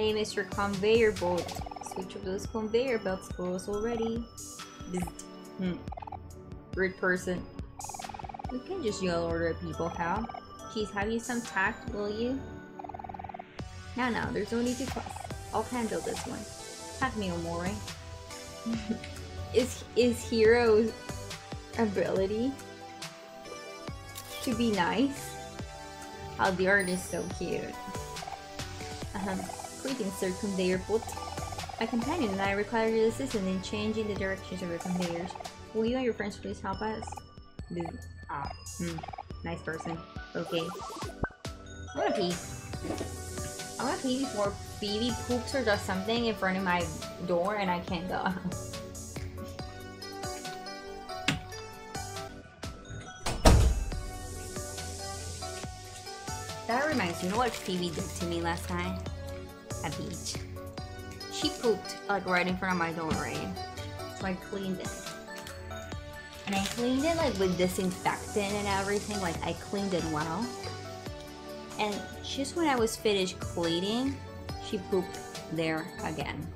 Hey, Mr. Conveyor Belt. Switch of those conveyor belts for us already. Hmm. Rude person. You can just yell order at people, how? Jeez, have you some tact, will you? Now, now, there's no need to fuss. I'll handle this one. Have me, Omori. is is Hero's ability to be nice? Oh, the art is so cute. Uh-huh. Greetings, Sir Conveyor Belt. My companion and I require your assistance in changing the directions of your conveyors. Will you and your friends please help us? Ah, hmm. Nice person. Okay. I wanna pee. I wanna pee before Phoebe poops or does something in front of my door and I can't go. that reminds me, you know what Phoebe did to me last night? At beach. She pooped like right in front of my door, right? So I cleaned it. And I cleaned it like with disinfectant and everything, like I cleaned it well. And just when I was finished cleaning, she pooped there again.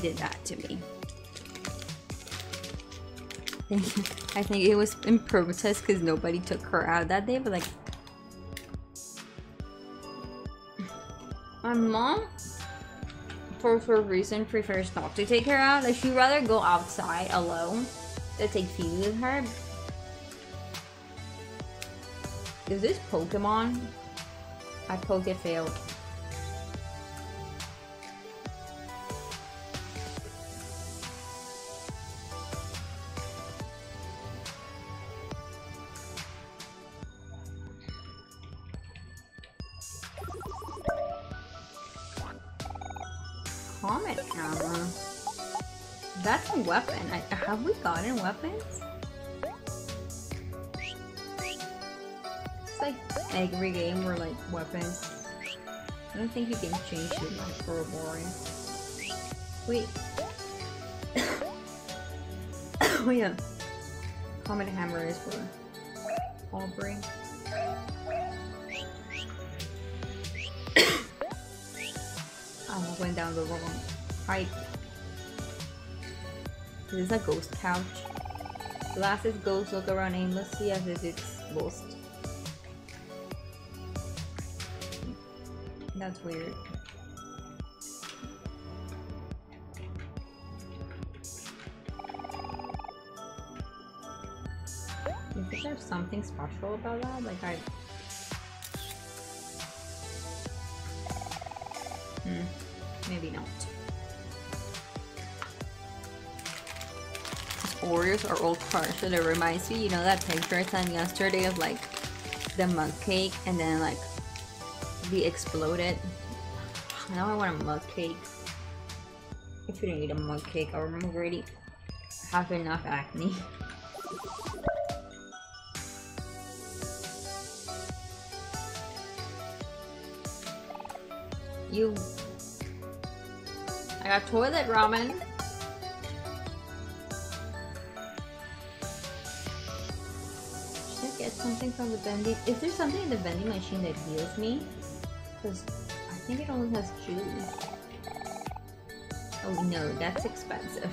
Did that to me. I think it was in protest because nobody took her out that day, but like my mom for for reason prefers not to take her out. Like she'd rather go outside alone than take Phoebe with her. Is this Pokemon? I poke it failed. Have we gotten weapons? It's like every game where like weapons. I don't think you can change it like for a boring. Wait. oh yeah. Comet hammer is for Aubrey. I went down the wrong pipe. This is a ghost couch. Glasses ghosts look around aimlessly as if it's lost. That's weird. You think there's something special about that? Like I... Oreos are old cars, so that reminds me, you know that picture I sent yesterday of like the mug cake and then like the exploded. Now I want a mug cake. If you don't eat a mug cake, I'm already have enough acne. you I got toilet ramen. Something from the vending? Is there something in the vending machine that heals me? Because I think it only has juice. Oh no, that's expensive.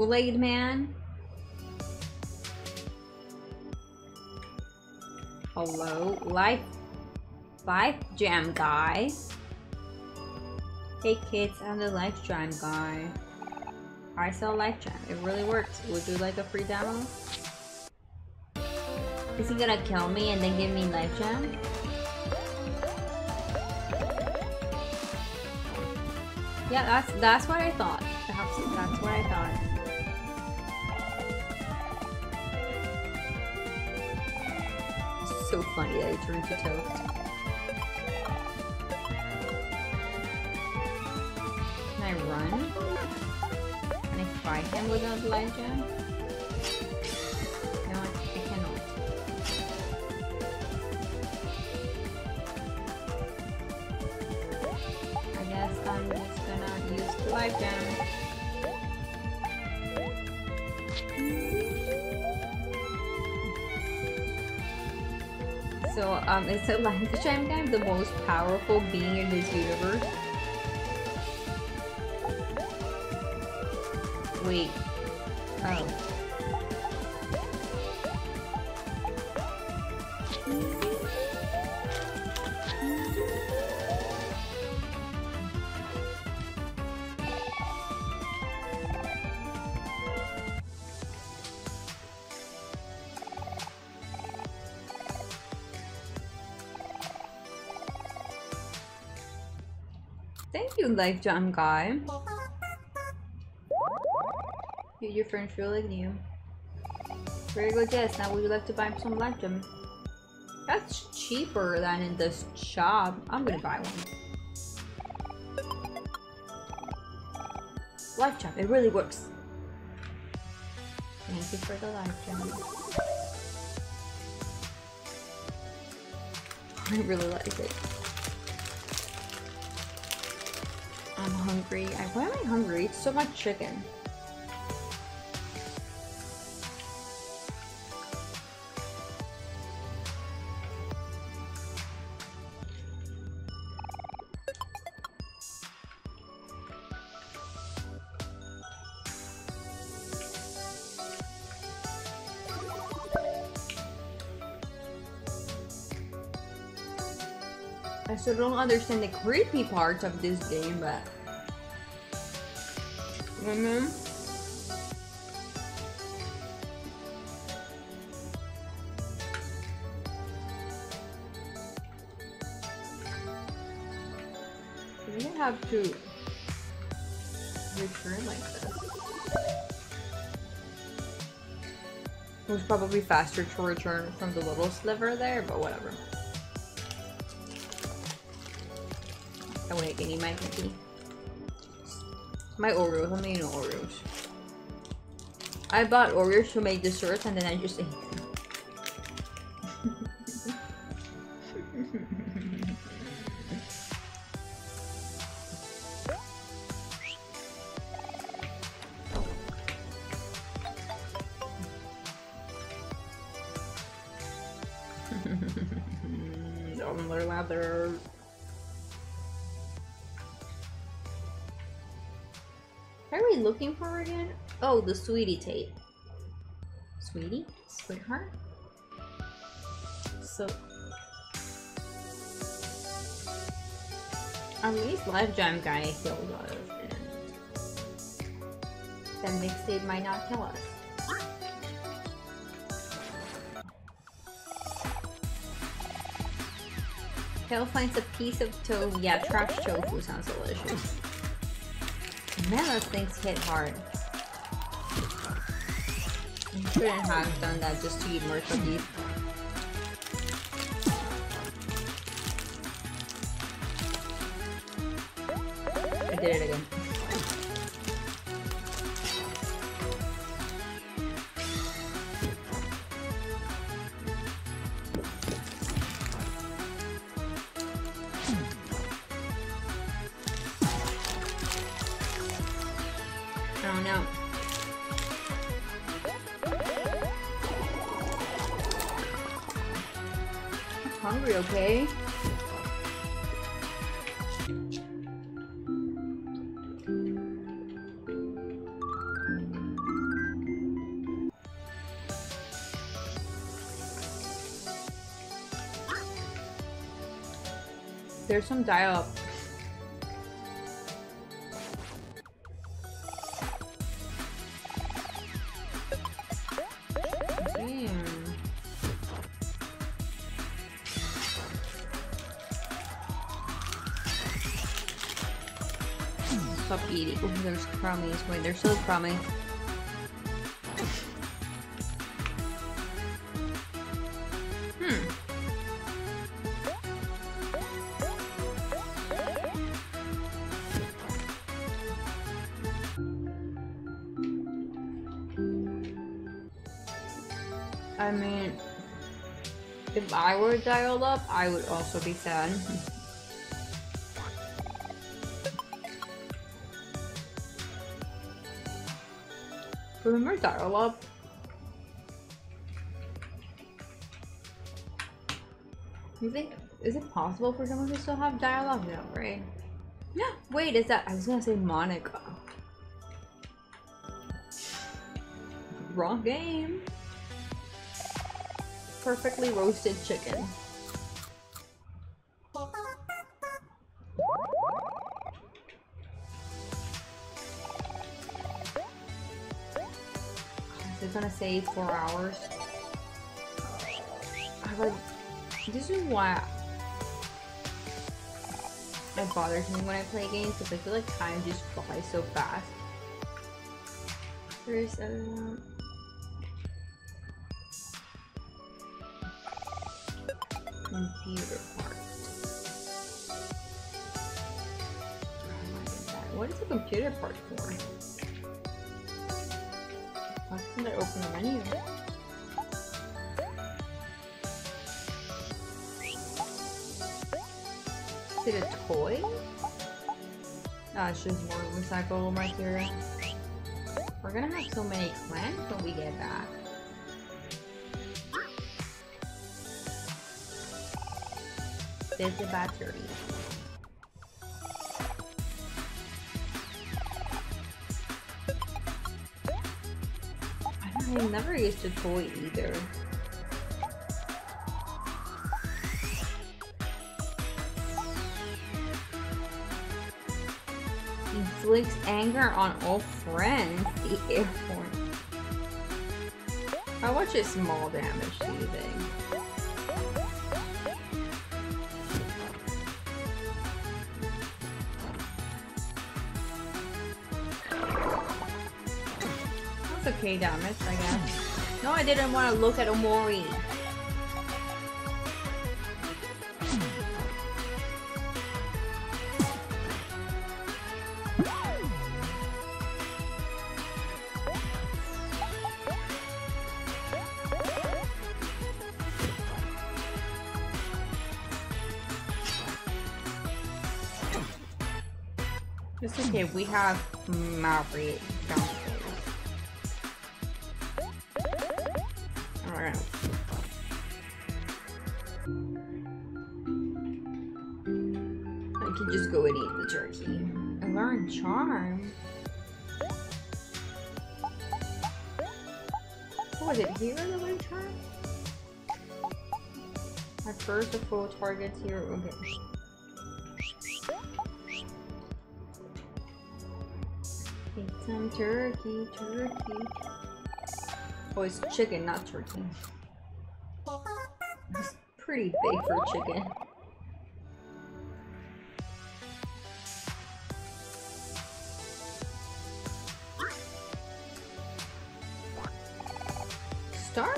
Kool-Aid man? Hello, life, life jam guy. Hey kids, I'm the life jam guy. I sell life jam. It really works. Would you like a free demo? Is he gonna kill me and then give me life jam? Yeah, that's that's what I thought. That's, that's what I thought. Funny that he turned to toast. Can I run? Can I fight him without life jam? No, I, cannot. I guess I'm just gonna use the life jam. So, um, is it like I'm kind of the most powerful being in this universe? Wait. Oh. You, Life Jam guy. You, your friends really new. Very good, yes. Now would you like to buy some Life Jam? That's cheaper than in this shop. I'm gonna buy one. Life Jam, it really works. Thank you for the Life Jam. I really like it. I'm hungry. Why am I hungry? It's so much chicken. Still don't understand the creepy parts of this game, but Mm-hmm. We didn't have to return like this. It was probably faster to return from the little sliver there, but whatever. I get my cookie. My Oreos, I'm eating Oreos. I bought Oreos to make desserts and then I just ate looking for again? Oh, the sweetie tape. Sweetie? Sweetheart? So... At least Life Jam guy killed us, and... That mixtape might not kill us. Kel finds a piece of tofu. Yeah, trash tofu sounds delicious. Man, those things hit hard. I shouldn't have done that just to eat more cookies. I did it again. There's some dial-up. Damn. Stop eating. There's crummies. Wait, there's still crummy. I dialed up, I would also be sad. Remember dial up? You think is it possible for someone to still have dialogue? No, right? No. Wait, is that I was gonna say Monica. Wrong game. Perfectly roasted chicken. Is it gonna say four hours? Like this is why it bothers me when I play games because I feel like time just flies so fast. There's a What is the computer part for? Why can't I open the menu? Is it a toy? Ah, it's just more recyclable material. We're gonna have so many clams when we get back. There's the battery. I never used a toy either. inflicts anger on all friends. The airport. How much is small damage, do you think? Okay damage, I guess. No, I didn't want to look at Omori. It's okay, we have Maverick First targets here. Okay. Eat some turkey, turkey. Oh, it's chicken, not turkey. It's pretty big for chicken. Star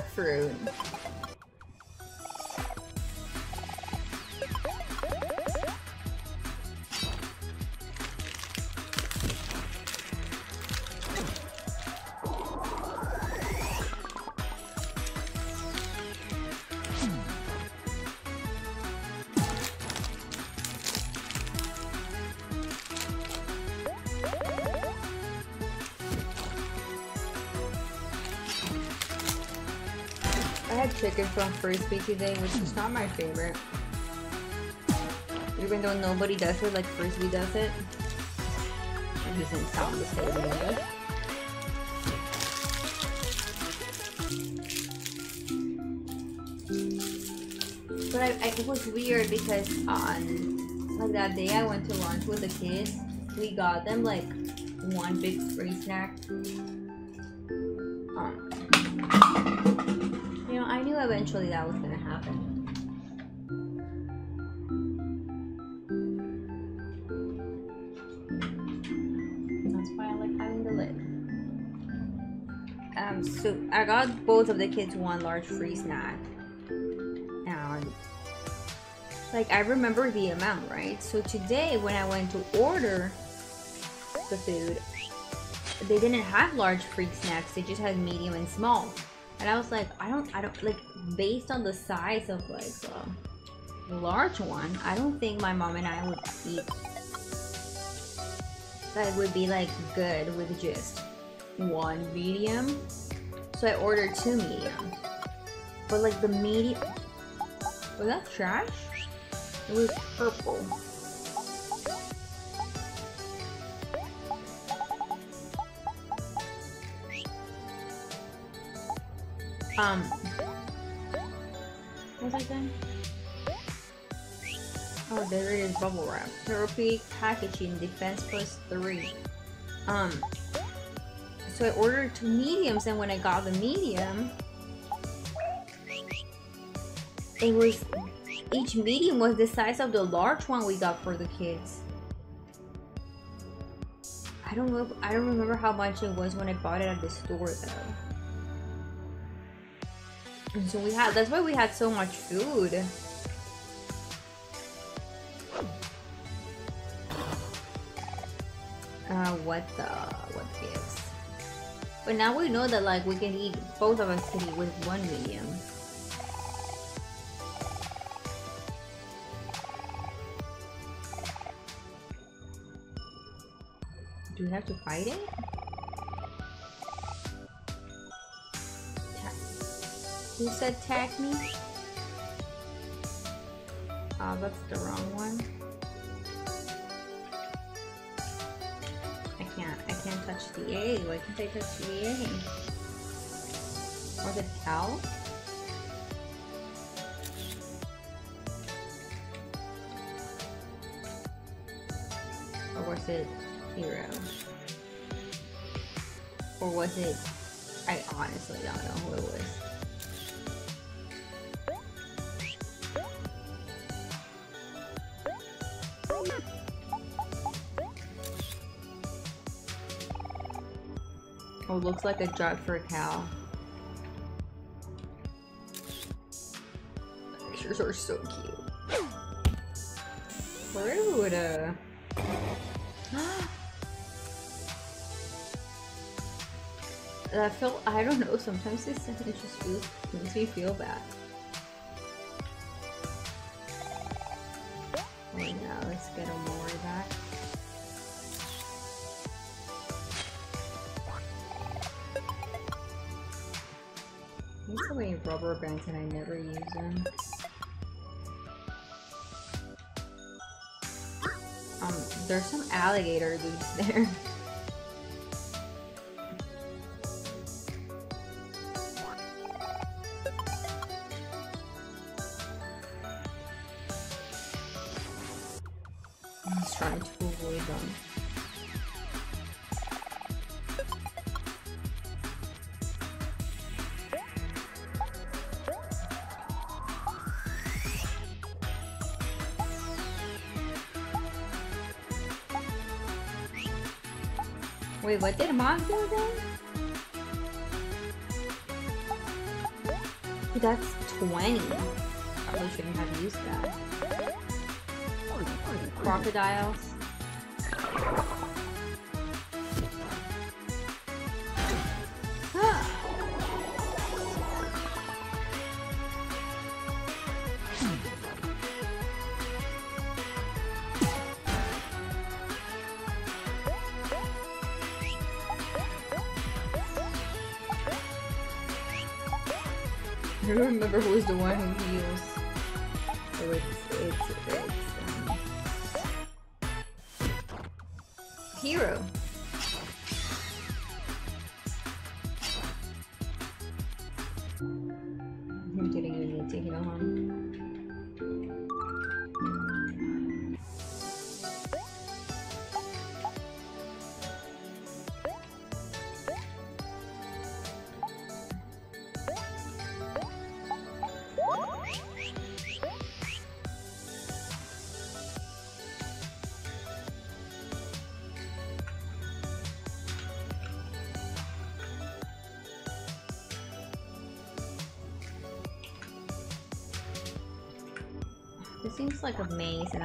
from Frisby today, which is not my favorite. Even though nobody does it like Frisby does it. It doesn't sound the same English. But I, I, it was weird because on like that day I went to lunch with the kids, we got them like one big free snack. Eventually that was gonna happen. That's why I like having the lid. Um, so I got both of the kids one large free snack. And like I remember the amount, right? So today when I went to order the food, they didn't have large free snacks, they just had medium and small. And I was like, I don't, I don't, like, based on the size of, like, the large one, I don't think my mom and I would eat that would be, like, good with just one medium. So I ordered two mediums. But, like, the medium... Was that trash? It was purple. Um, what was I saying? Oh, there it is, bubble wrap. Therapy packaging, defense plus three. Um, so I ordered two mediums, and when I got the medium, it was each medium was the size of the large one we got for the kids. I don't know. I don't remember how much it was when I bought it at the store though. And so we had. That's why we had so much food. Uh, what the what gives? But now we know that like we can eat. Both of us can eat with one medium. Do we have to fight it? Who said tag me? Oh, that's the wrong one. I can't, I can't touch the A. Why can't I touch the A? Or the L? Or was it hero? Or was it... I honestly don't know who it was. Oh, looks like a drug for a cow. Pictures are so cute. Rude. I feel I don't know. Sometimes this it just feels makes me feel bad. Right now, let's get a more back. Rubber bands and I never use them. Um, there's some alligator dudes there. I'm just trying to avoid them. Wait, what did mom do again? That's 20. Probably shouldn't have used that. Crocodiles. I don't remember who was the one who heals. So it's, it's, it's, um, Hero.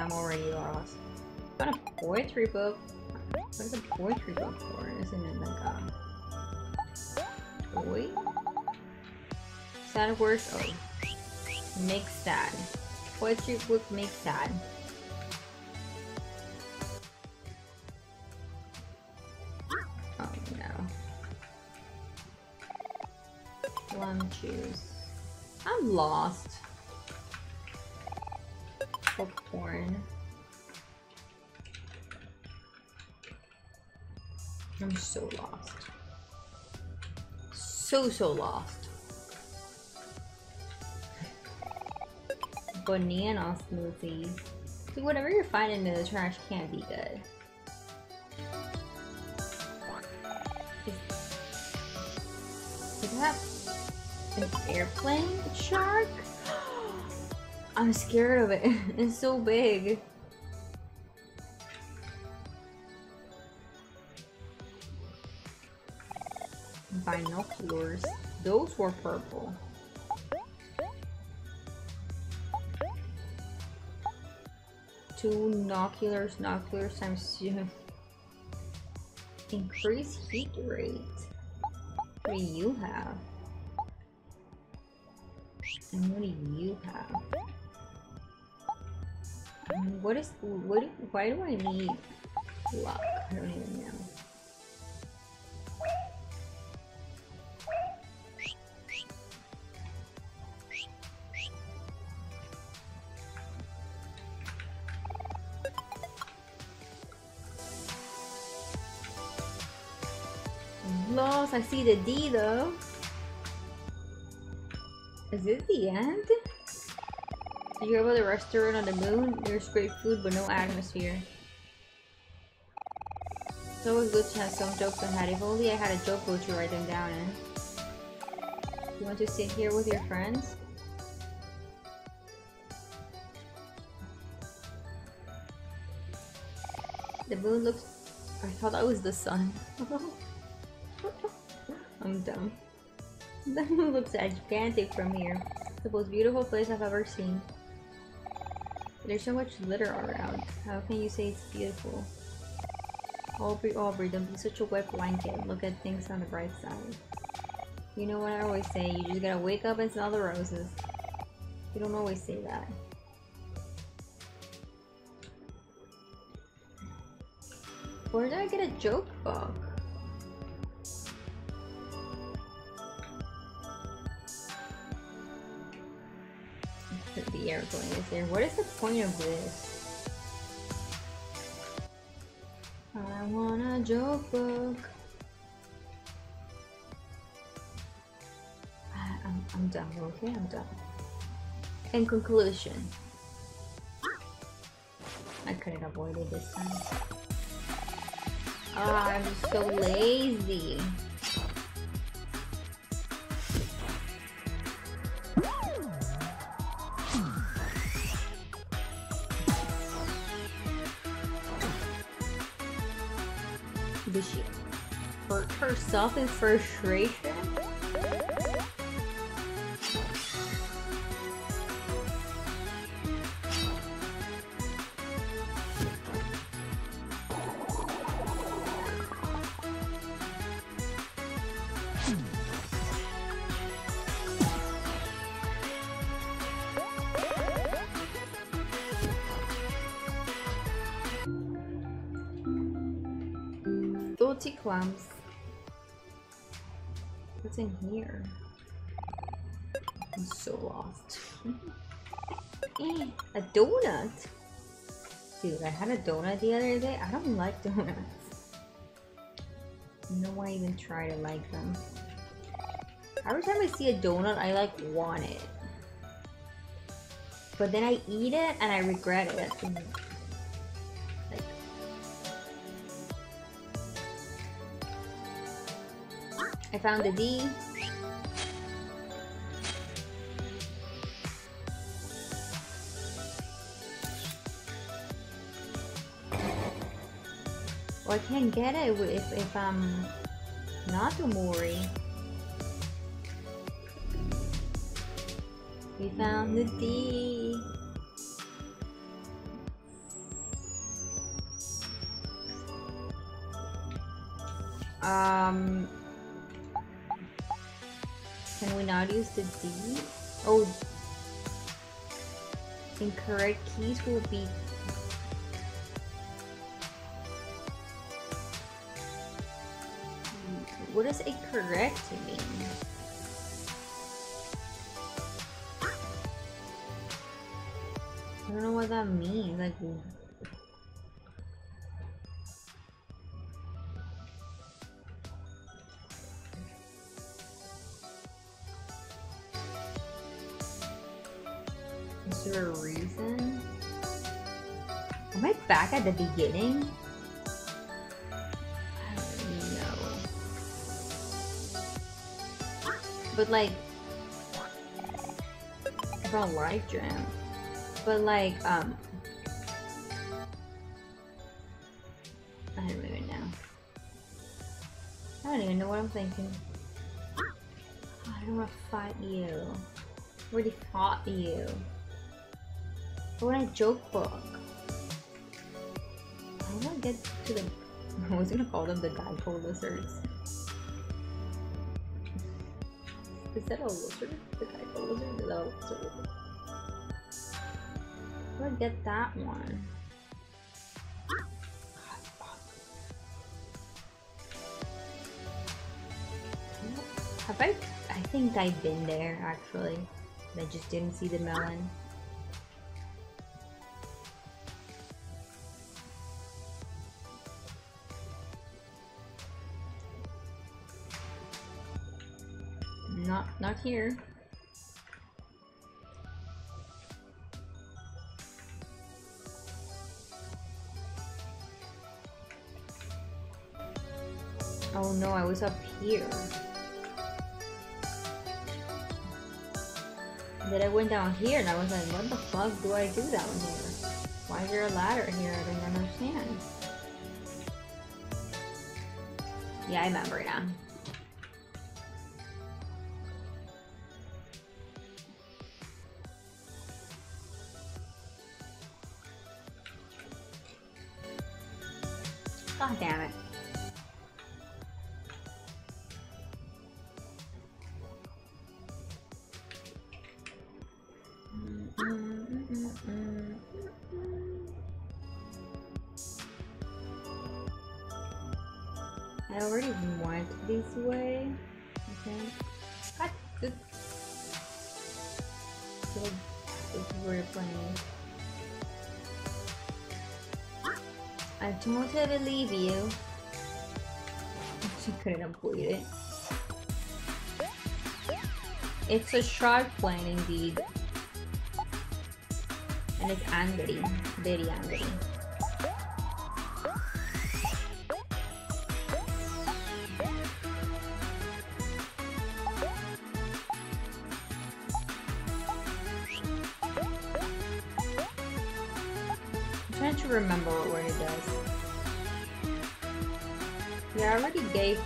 I'm already lost. Got a poetry book. What is a poetry book for? Isn't it like um, a toy? Sad words? Oh. Make sad. Poetry book make sad. Oh no. Plum juice. I'm lost. So, so lost. Banana smoothie. See, whatever you're finding in the trash can't be good. Is, is that an airplane shark? I'm scared of it. It's so big. Binoculars. Those were purple. Two noculars, noculars times two. Increase heat rate. What do you have? And what do you have? What is what? Why do I need luck? I don't even know. Lost. I see the D though. Is this the end? You hear about the restaurant on the moon? There's great food but no atmosphere. It's always good to have some jokes ahead. If only I had a joke book to write them down in. You want to sit here with your friends? The moon looks... I thought that was the sun. I'm dumb. Moon looks gigantic from here. The most beautiful place I've ever seen. There's so much litter around. How can you say it's beautiful? Aubrey, Aubrey, don't be such a wet blanket. Look at things on the bright side. You know what I always say, you just gotta wake up and smell the roses. You don't always say that. Where did I get a joke book? The airplane is there. What is the point of this? I want a joke book. I- I'm, I'm done, okay? I'm done. In conclusion, I couldn't avoid it this time. Ah, I'm so lazy. In frustration? Clams. What's in here? I'm so lost. a donut? Dude, I had a donut the other day. I don't like donuts. No one even try to like them. Every time I see a donut, I like want it. But then I eat it and I regret it. I found the D. Well, I can't get it if, if I'm not Mori. We found the D. Um. Can we not use the D? Oh, incorrect keys will be What does a correct mean? I don't know what that means. Like, back at the beginning? I don't know. But like, about life jam. But like, um, I don't even know. I don't even know what I'm thinking. I don't want to fight you. I Already fought you. I want a joke book. I want to get to the. I was gonna call them the dipole lizards. Is that a lizard? The dipole lizard? Is that a lizard? Where get that one? Have I? I think I've been there actually. I just didn't see the melon. Not, not here. Oh no, I was up here. Then I went down here and I was like, what the fuck do I do down here? Why is there a ladder here? I don't understand. Yeah, I remember now. I already went this way. Okay. What? This, this is where you're playing. Ah. I don't believe you. She couldn't avoid it. It's a sharp plane indeed. And it's angry. Very angry.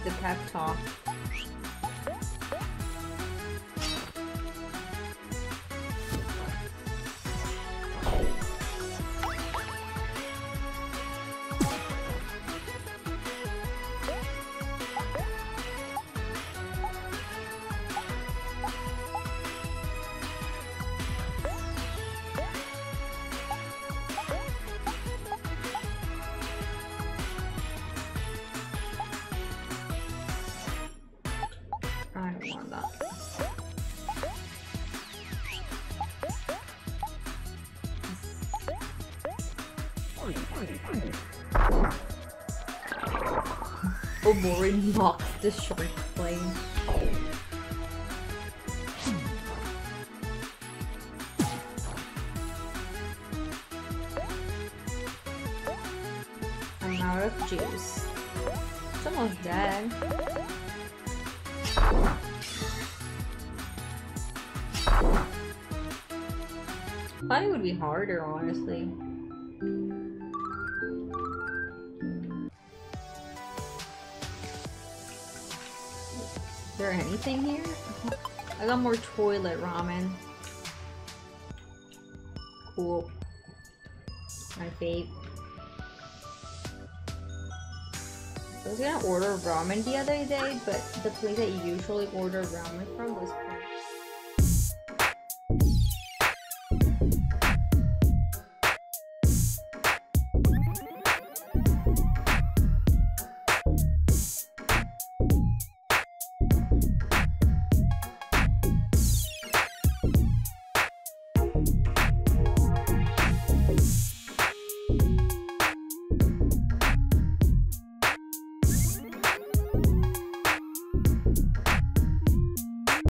The pep talk. Omori mocks the short plane. I'm out of juice. It's almost dead. Thought it would be harder, honestly. There anything here? I got more toilet ramen. Cool. My fave. I was gonna order ramen the other day, but the place you usually order ramen from was